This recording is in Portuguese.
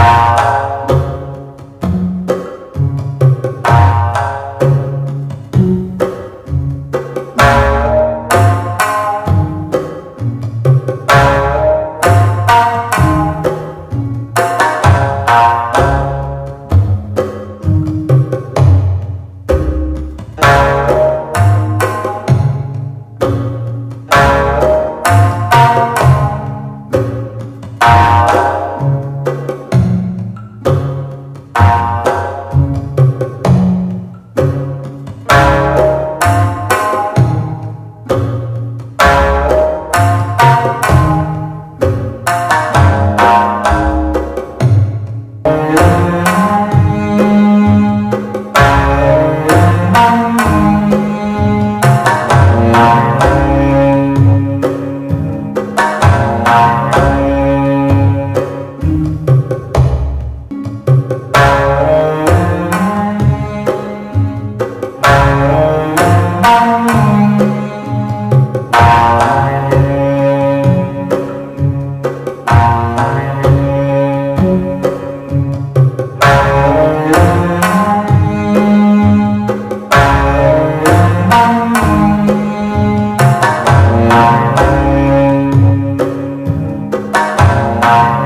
Música 아.